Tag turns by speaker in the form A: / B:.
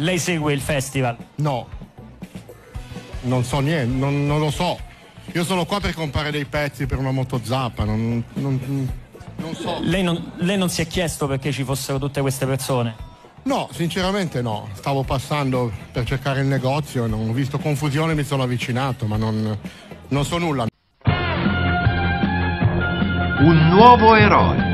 A: Lei segue il festival?
B: No, non so niente, non, non lo so. Io sono qua per comprare dei pezzi per una moto zappa, non, non, non so.
A: Lei non, lei non si è chiesto perché ci fossero tutte queste persone?
B: No, sinceramente no. Stavo passando per cercare il negozio, non ho visto confusione, mi sono avvicinato, ma non, non so nulla.
C: Un nuovo eroe.